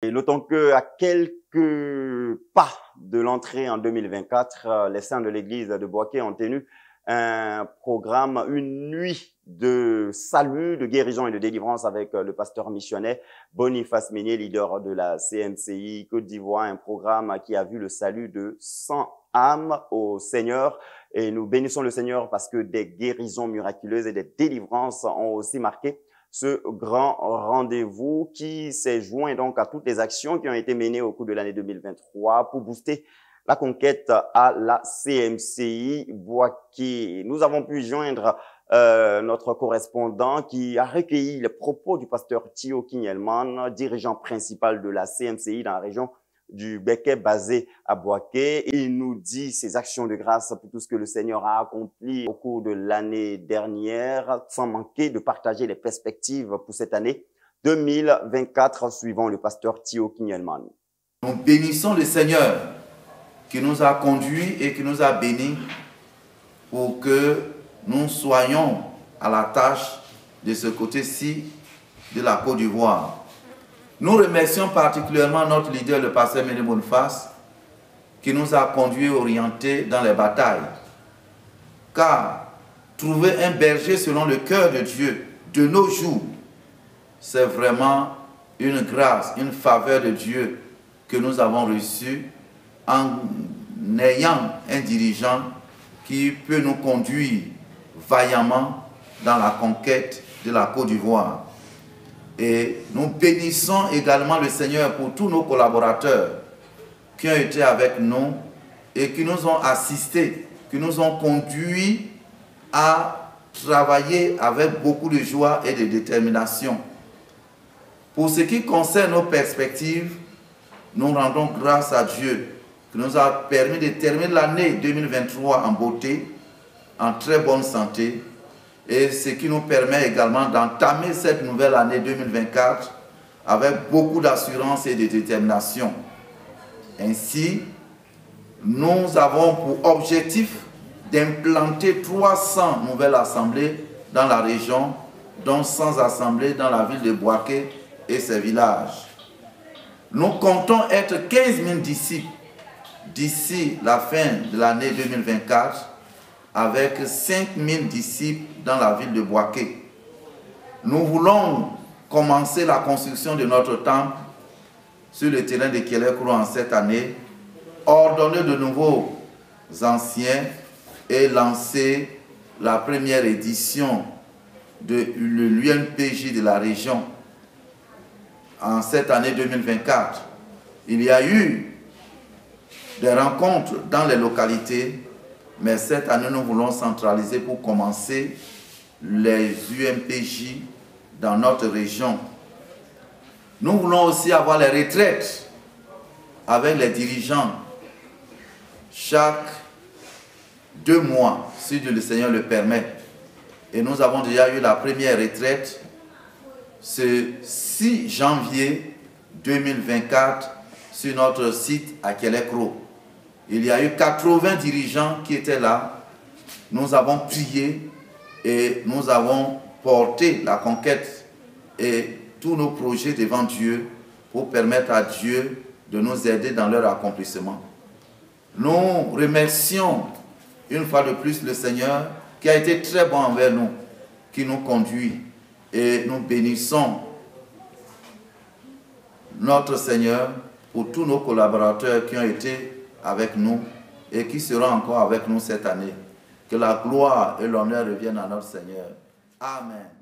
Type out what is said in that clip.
Et notons que à quelques pas de l'entrée en 2024, euh, les saints de l'église de Boaké ont tenu un programme, une nuit de salut, de guérison et de délivrance avec euh, le pasteur missionnaire Boniface Meunier, leader de la CMCI Côte d'Ivoire, un programme qui a vu le salut de 100 âmes au Seigneur. Et nous bénissons le Seigneur parce que des guérisons miraculeuses et des délivrances ont aussi marqué ce grand rendez-vous qui s'est joint donc à toutes les actions qui ont été menées au cours de l'année 2023 pour booster la conquête à la CMCI Boaké. Nous avons pu joindre euh, notre correspondant qui a recueilli les propos du pasteur Thio Kinyelman, dirigeant principal de la CMCI dans la région du Béquet basé à Boaké. Il nous dit ses actions de grâce pour tout ce que le Seigneur a accompli au cours de l'année dernière, sans manquer de partager les perspectives pour cette année 2024, suivant le pasteur Thio Kinyelman. Nous bénissons le Seigneur qui nous a conduits et qui nous a bénis pour que nous soyons à la tâche de ce côté-ci de la Côte d'Ivoire. Nous remercions particulièrement notre leader, le pasteur Méné Boniface, qui nous a conduits orientés dans les batailles. Car trouver un berger selon le cœur de Dieu de nos jours, c'est vraiment une grâce, une faveur de Dieu que nous avons reçue en ayant un dirigeant qui peut nous conduire vaillamment dans la conquête de la Côte d'Ivoire. Et nous bénissons également le Seigneur pour tous nos collaborateurs qui ont été avec nous et qui nous ont assistés, qui nous ont conduits à travailler avec beaucoup de joie et de détermination. Pour ce qui concerne nos perspectives, nous rendons grâce à Dieu qui nous a permis de terminer l'année 2023 en beauté, en très bonne santé et ce qui nous permet également d'entamer cette nouvelle année 2024 avec beaucoup d'assurance et de détermination. Ainsi, nous avons pour objectif d'implanter 300 nouvelles assemblées dans la région, dont 100 assemblées dans la ville de Boaké et ses villages. Nous comptons être 15 000 disciples d'ici la fin de l'année 2024 avec 5000 disciples dans la ville de Boaké. Nous voulons commencer la construction de notre temple sur le terrain de Kielekro en cette année, ordonner de nouveaux anciens et lancer la première édition de l'UNPJ de la région en cette année 2024. Il y a eu des rencontres dans les localités mais cette année, nous voulons centraliser pour commencer les UMPJ dans notre région. Nous voulons aussi avoir les retraites avec les dirigeants chaque deux mois, si le Seigneur le permet. Et nous avons déjà eu la première retraite ce 6 janvier 2024 sur notre site à Kelekro. Il y a eu 80 dirigeants qui étaient là. Nous avons prié et nous avons porté la conquête et tous nos projets devant Dieu pour permettre à Dieu de nous aider dans leur accomplissement. Nous remercions une fois de plus le Seigneur qui a été très bon envers nous, qui nous conduit et nous bénissons notre Seigneur pour tous nos collaborateurs qui ont été avec nous et qui sera encore avec nous cette année. Que la gloire et l'honneur reviennent à notre Seigneur. Amen.